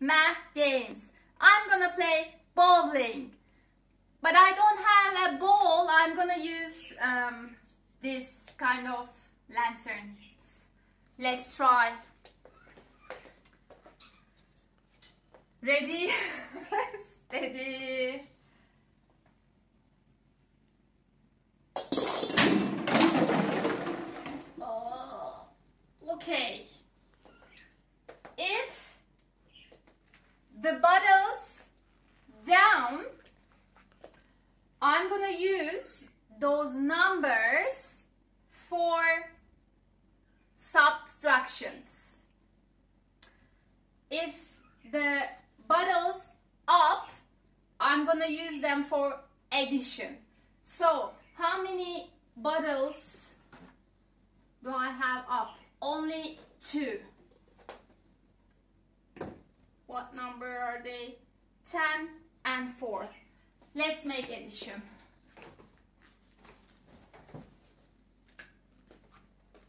math games. I'm gonna play bowling. But I don't have a ball. I'm gonna use um, this kind of lantern. Let's try. Ready? Steady. Oh, okay. If the bottle's down, I'm gonna use those numbers for subtractions. If the bottles up, I'm gonna use them for addition. So, how many bottles do I have up? Only two. 10 and 4. Let's make addition.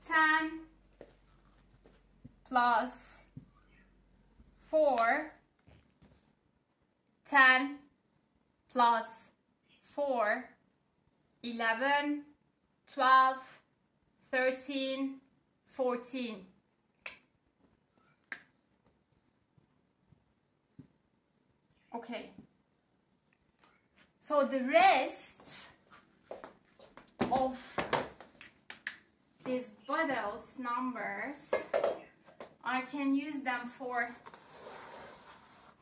10 plus 4 10 plus 4 11 12 13 14 okay. So the rest of these bottles numbers I can use them for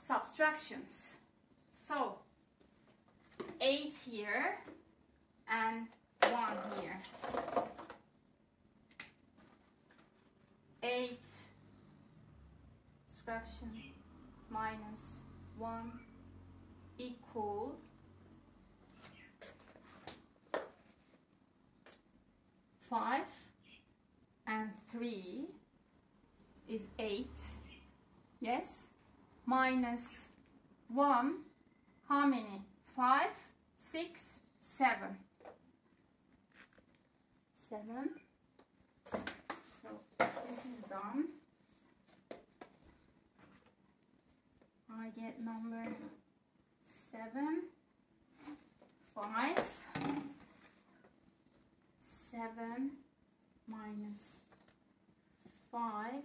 subtractions. So 8 here and 1 here. 8 subtraction minus 1 equal five and three is eight. Yes. Minus one. How many? Five, six, seven. Seven. So this is done. I get number seven, five, seven minus five,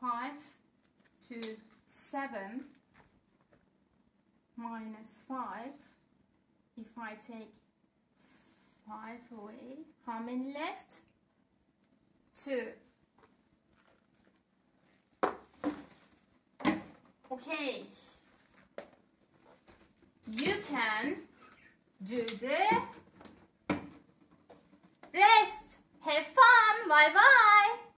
five to seven minus five. If I take five away, how many left? Two. Okay. You can do the rest. Have fun. Bye bye.